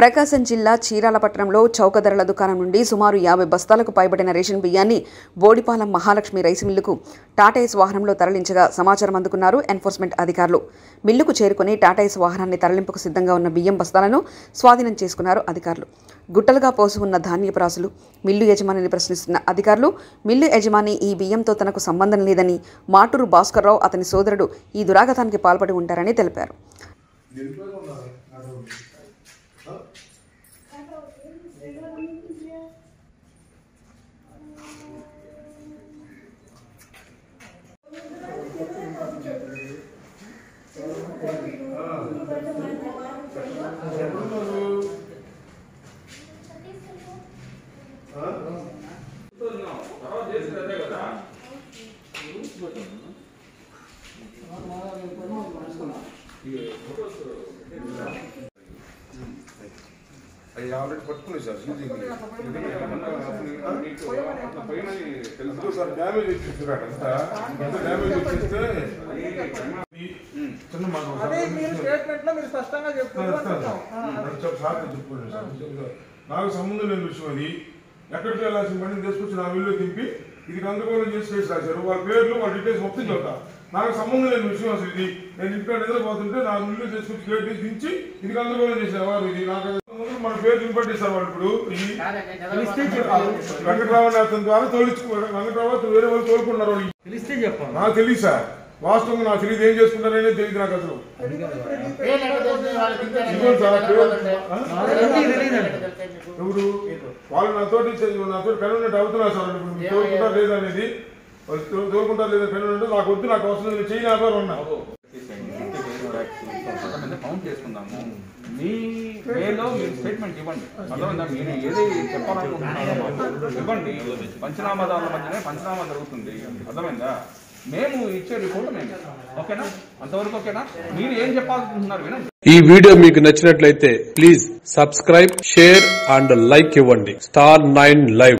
ప్రకాశం జిల్లా చీరాలపట్నంలో చౌక ధరల దుకాణం నుండి సుమారు యాభై బస్తాలకు పైబడిన రేషన్ బియ్యాన్ని బోడిపాలెం మహాలక్ష్మి రైస్ మిల్లుకు టాటాయిస్ వాహనంలో తరలించగా సమాచారం అందుకున్నారు ఎన్ఫోర్స్మెంట్ అధికారులు. మిల్లుకు చేరుకుని టాటాయిస్ వాహనాన్ని తరలింపుకు సిద్ధంగా ఉన్న బియ్యం బస్తాలను స్వాధీనం చేసుకున్నారు అధికారులు. గుట్టలుగా పోసి ఉన్న ధాన్యపు రాసులు మిల్లు యజమానిని ప్రశ్నిస్తున్న అధికారులు మిల్లు యజమాని ఈ బియ్యంతో తనకు సంబంధం లేదని మాటూరు భాస్కర్రావు అతని సోదరుడు ఈ దురాగతానికి పాల్పడి ఉంటారని తెలిపారు. ఆల్రెడీ పట్టుకున్నాయి సార్ సీజింగ్ తెలుసు సార్ డ్యామేజ్ వచ్చేసారు అంతా డ్యామేజ్ వచ్చేస్తే అదే మీరు స్టేట్మెంట్లో మీరు స్పష్టంగా చెప్తున్నారు నాకు సంబంధం లేని విషయం అది. ఎక్కడికి వెళ్ళాల్సిన బండిని తీసుకొచ్చి నా వీళ్ళు తింపి ఇది గందరగోళం చేసి కేసు రాశారు వాళ్ళ పేర్లు వాళ్ళ డీటెయిల్స్ మొత్తం చెప్తా. నాకు సంబంధం లేని విషయం అసలు ఇది. నేను ఇంట్లో నిద్రపోతుంటే నా ఇల్లు తీసుకొచ్చి గేట్ దించి ఇది గందరగోళం చేసేవారు ఇది. నాకు మన పేరు నింపట్టేశారు వాళ్ళు ఇప్పుడు. వెంకటరావు అతని ద్వారా తోలించుకున్నారు వెంకటరావు వేరే వాళ్ళు తోలుకున్నారు నాకు తెలియదు సార్. వాస్తవంగా నాకు తెలియదు ఏం చేసుకుంటారనే తెలియదు నాకు అసలు? ఎవరు? వాళ్ళు నాతోటి నాతో కన్వీనెంట్ అవుతున్నారు సార్. ఇప్పుడు మీరు తోలుకుంటారు లేదనేది వాళ్ళు లేదా కన్వీనెంట్ నాకు వద్దు నాకు అవసరం లేదు. చేయి నాకు ఉన్నా. కౌంట్ చేసుకుందాము. మీ వేలో మీరు స్టేట్మెంట్ ఇవ్వండి. అర్థమైందా? మీరు ఏది చెప్పాలనుకుంటున్నారో ఇవ్వండి. పంచనామాదాల మధ్యనే పంచనామా జరుగుతుంది. అర్థమైందా? మేము ఇచ్చే రిపోర్ట్ మేము ఓకేనా? అంతవరకు ఓకేనా? మీరు ఏం చెప్పాలనుకుంటున్నారు వినండి. ఈ వీడియో మీకు నచ్చినట్లయితే please subscribe share and like ఇవ్వండి. Star nine live.